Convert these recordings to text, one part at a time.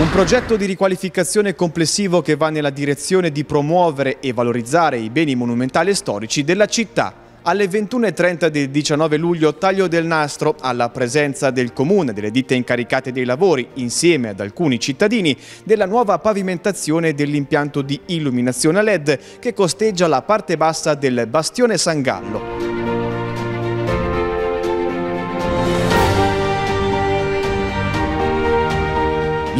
Un progetto di riqualificazione complessivo che va nella direzione di promuovere e valorizzare i beni monumentali e storici della città. Alle 21.30 del 19 luglio taglio del nastro alla presenza del comune, delle ditte incaricate dei lavori, insieme ad alcuni cittadini, della nuova pavimentazione dell'impianto di illuminazione LED che costeggia la parte bassa del Bastione San Gallo.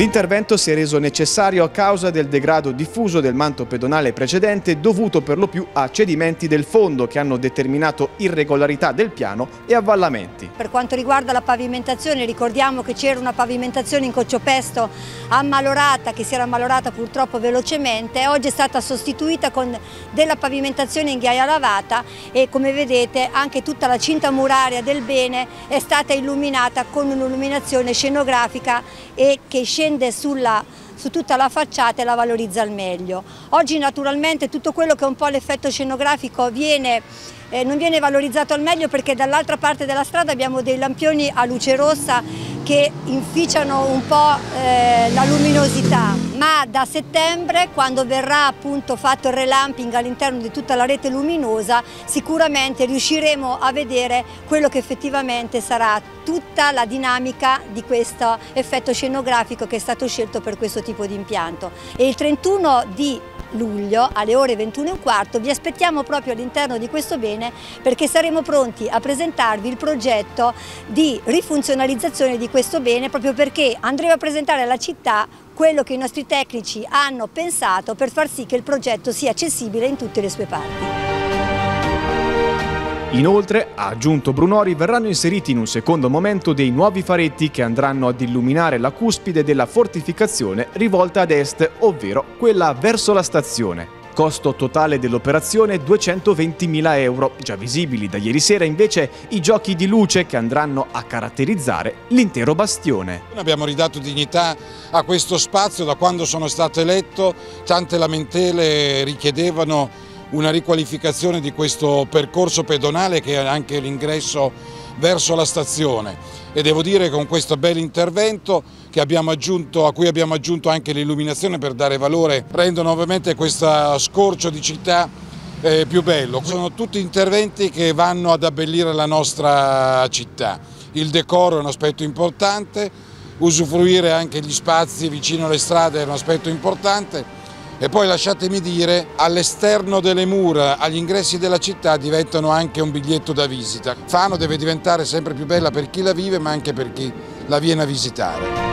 L'intervento si è reso necessario a causa del degrado diffuso del manto pedonale precedente dovuto per lo più a cedimenti del fondo che hanno determinato irregolarità del piano e avvallamenti. Per quanto riguarda la pavimentazione ricordiamo che c'era una pavimentazione in Cociopesto ammalorata che si era ammalorata purtroppo velocemente, oggi è stata sostituita con della pavimentazione in ghiaia lavata e come vedete anche tutta la cinta muraria del bene è stata illuminata con un'illuminazione scenografica e che scende scende sulla, su tutta la facciata e la valorizza al meglio. Oggi naturalmente tutto quello che è un po' l'effetto scenografico viene eh, non viene valorizzato al meglio perché dall'altra parte della strada abbiamo dei lampioni a luce rossa che inficiano un po' eh, la luminosità, ma da settembre quando verrà appunto fatto il relamping all'interno di tutta la rete luminosa sicuramente riusciremo a vedere quello che effettivamente sarà tutta la dinamica di questo effetto scenografico che è stato scelto per questo tipo di impianto. E il 31 di luglio alle ore 21.15 vi aspettiamo proprio all'interno di questo bene perché saremo pronti a presentarvi il progetto di rifunzionalizzazione di questo bene proprio perché andremo a presentare alla città quello che i nostri tecnici hanno pensato per far sì che il progetto sia accessibile in tutte le sue parti. Inoltre, ha aggiunto Brunori, verranno inseriti in un secondo momento dei nuovi faretti che andranno ad illuminare la cuspide della fortificazione rivolta ad est, ovvero quella verso la stazione. Costo totale dell'operazione 220.000 euro, già visibili da ieri sera invece i giochi di luce che andranno a caratterizzare l'intero bastione. Abbiamo ridato dignità a questo spazio da quando sono stato eletto, tante lamentele richiedevano una riqualificazione di questo percorso pedonale che è anche l'ingresso verso la stazione e devo dire che con questo bel intervento aggiunto, a cui abbiamo aggiunto anche l'illuminazione per dare valore, rendono ovviamente questo scorcio di città eh, più bello. Sono tutti interventi che vanno ad abbellire la nostra città. Il decoro è un aspetto importante, usufruire anche gli spazi vicino alle strade è un aspetto importante e poi lasciatemi dire, all'esterno delle mura, agli ingressi della città diventano anche un biglietto da visita. Fano deve diventare sempre più bella per chi la vive ma anche per chi la viene a visitare.